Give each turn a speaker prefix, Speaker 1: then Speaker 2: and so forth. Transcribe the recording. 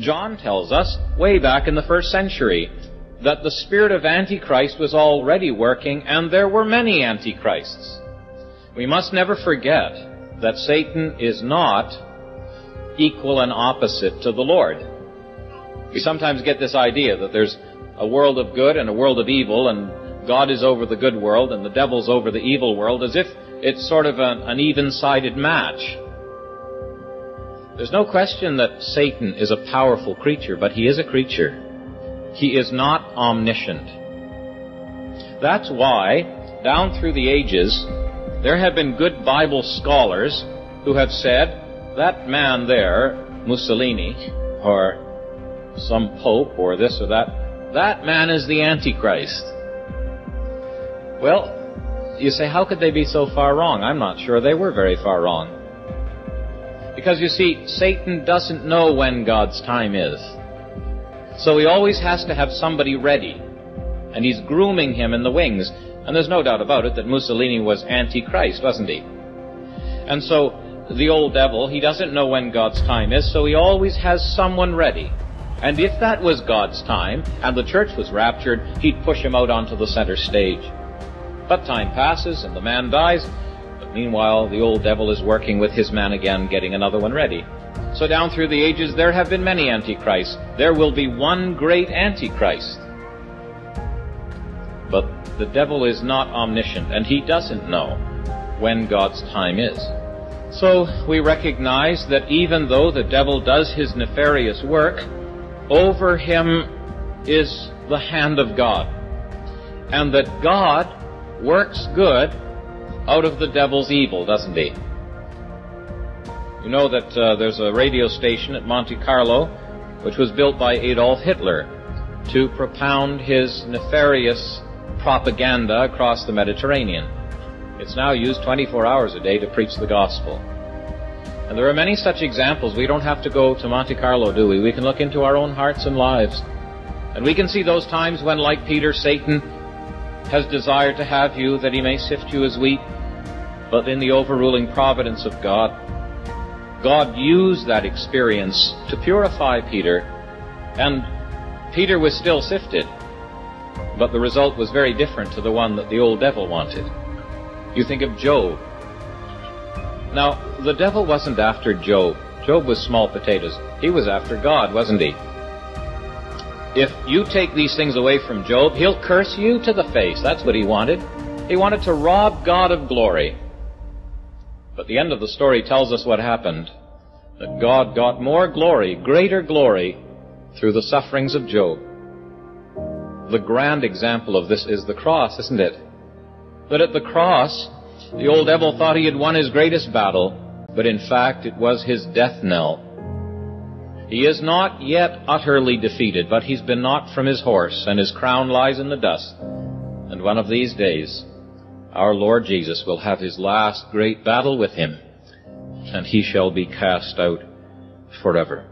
Speaker 1: John tells us, way back in the first century, that the spirit of Antichrist was already working and there were many Antichrists. We must never forget that Satan is not equal and opposite to the Lord. We sometimes get this idea that there's a world of good and a world of evil and God is over the good world and the devil's over the evil world as if it's sort of an, an even-sided match. There's no question that Satan is a powerful creature, but he is a creature. He is not omniscient. That's why, down through the ages, there have been good Bible scholars who have said, that man there, Mussolini, or some pope, or this or that, that man is the Antichrist. Well, you say, how could they be so far wrong? I'm not sure they were very far wrong. Because you see, Satan doesn't know when God's time is. So he always has to have somebody ready. And he's grooming him in the wings. And there's no doubt about it that Mussolini was Antichrist, wasn't he? And so the old devil, he doesn't know when God's time is, so he always has someone ready. And if that was God's time, and the church was raptured, he'd push him out onto the center stage. But time passes, and the man dies, but meanwhile the old devil is working with his man again, getting another one ready. So down through the ages there have been many antichrists. There will be one great antichrist. But the devil is not omniscient, and he doesn't know when God's time is. So we recognize that even though the devil does his nefarious work, over him is the hand of God. And that God works good out of the devil's evil, doesn't he? You know that uh, there's a radio station at Monte Carlo which was built by Adolf Hitler to propound his nefarious propaganda across the Mediterranean. It's now used 24 hours a day to preach the gospel. And there are many such examples. We don't have to go to Monte Carlo, do we? We can look into our own hearts and lives. And we can see those times when, like Peter, Satan has desired to have you that he may sift you as wheat. But in the overruling providence of God, God used that experience to purify Peter. And Peter was still sifted. But the result was very different to the one that the old devil wanted. You think of Job. Now, the devil wasn't after Job. Job was small potatoes. He was after God, wasn't he? If you take these things away from Job, he'll curse you to the face. That's what he wanted. He wanted to rob God of glory. But the end of the story tells us what happened. That God got more glory, greater glory, through the sufferings of Job. The grand example of this is the cross, isn't it? That at the cross, the old devil thought he had won his greatest battle, but in fact it was his death knell. He is not yet utterly defeated, but he's been knocked from his horse, and his crown lies in the dust. And one of these days, our Lord Jesus will have his last great battle with him, and he shall be cast out forever.